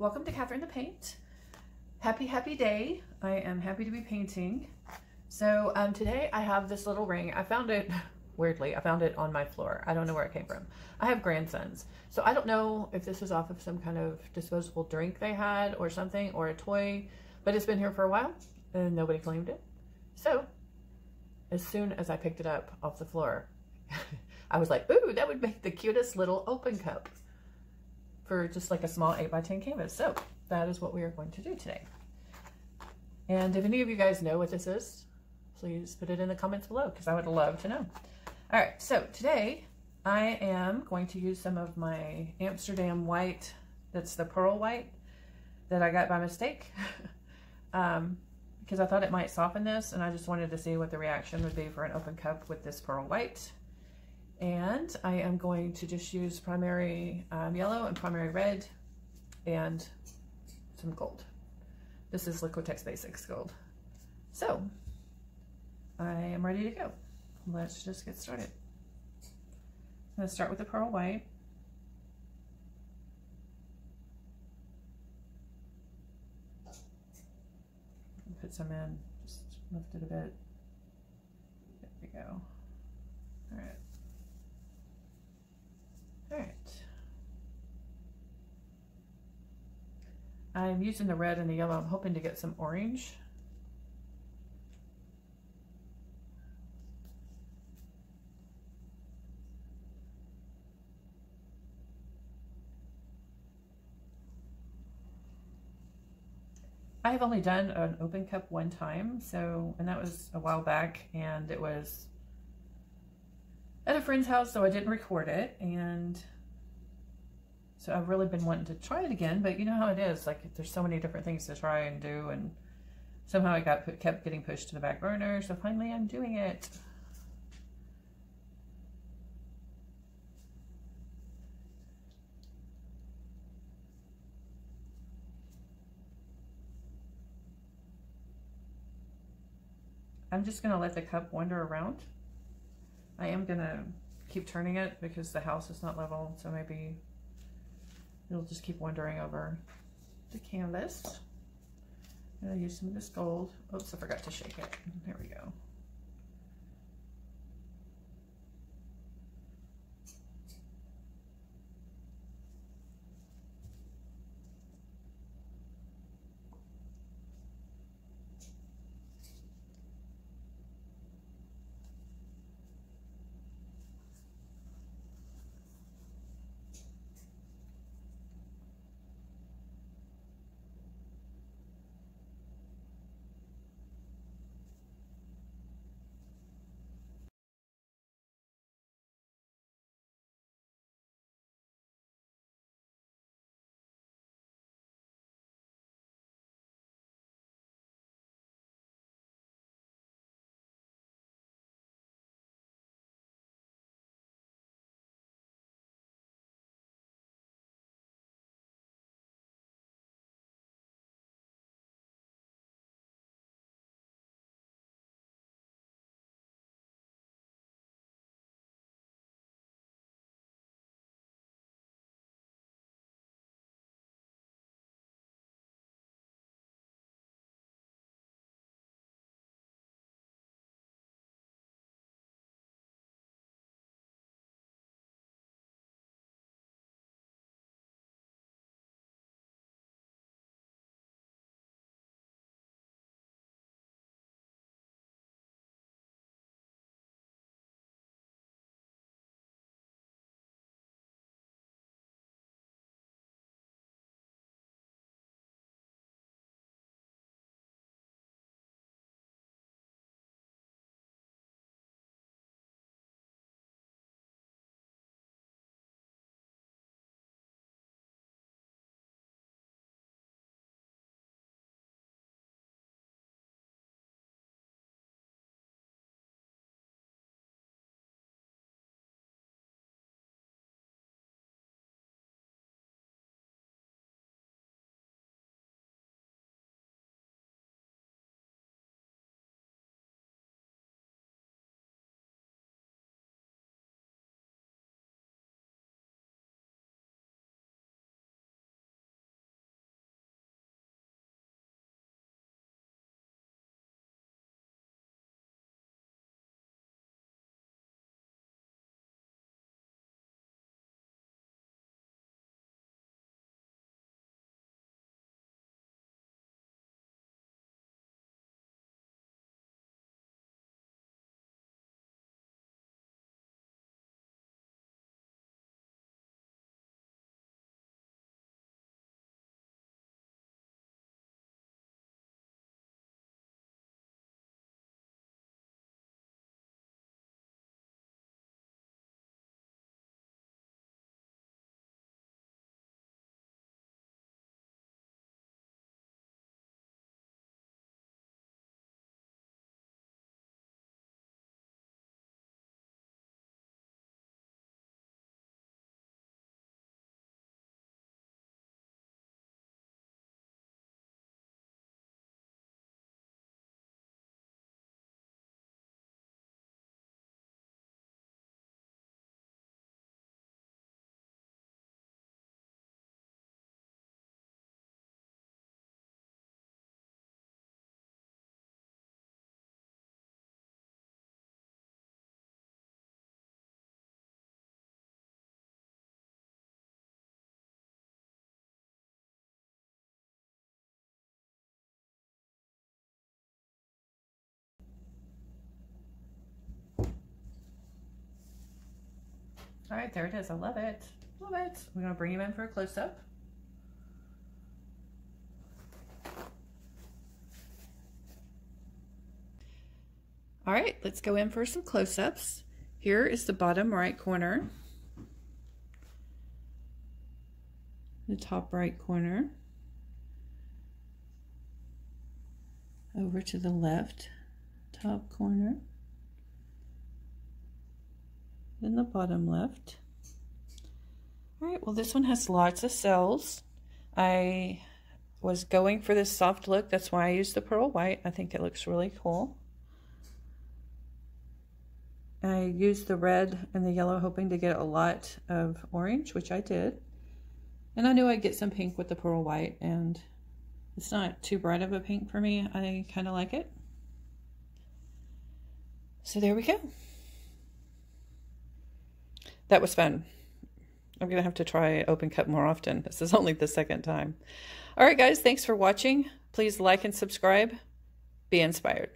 Welcome to Catherine the Paint. Happy, happy day. I am happy to be painting. So um, today I have this little ring. I found it, weirdly, I found it on my floor. I don't know where it came from. I have grandsons. So I don't know if this is off of some kind of disposable drink they had or something or a toy, but it's been here for a while and nobody claimed it. So as soon as I picked it up off the floor, I was like, ooh, that would make the cutest little open cup for just like a small 8 by 10 canvas. So that is what we are going to do today. And if any of you guys know what this is, please put it in the comments below because I would love to know. All right, so today I am going to use some of my Amsterdam white, that's the pearl white that I got by mistake. um, because I thought it might soften this and I just wanted to see what the reaction would be for an open cup with this pearl white. And I am going to just use primary um, yellow and primary red and some gold. This is Liquitex Basics Gold. So, I am ready to go. Let's just get started. I'm to start with the pearl white. Put some in, just lift it a bit. There we go. All right. All right. I'm using the red and the yellow. I'm hoping to get some orange. I have only done an open cup one time, so, and that was a while back, and it was at a friend's house, so I didn't record it. And so I've really been wanting to try it again, but you know how it is. Like there's so many different things to try and do. And somehow it got kept getting pushed to the back burner. So finally I'm doing it. I'm just going to let the cup wander around. I am gonna keep turning it because the house is not level, so maybe it'll just keep wandering over the canvas. I'm gonna use some of this gold. Oops, I forgot to shake it. There we go. All right, there it is. I love it. Love it. We're going to bring him in for a close-up. All right, let's go in for some close-ups. Here is the bottom right corner. The top right corner. Over to the left top corner. Then the bottom left. All right, well this one has lots of cells. I was going for this soft look. That's why I used the pearl white. I think it looks really cool. I used the red and the yellow hoping to get a lot of orange, which I did. And I knew I'd get some pink with the pearl white, and it's not too bright of a pink for me. I kind of like it. So there we go. That was fun. I'm going to have to try open cup more often. This is only the second time. All right, guys, thanks for watching. Please like and subscribe. Be inspired.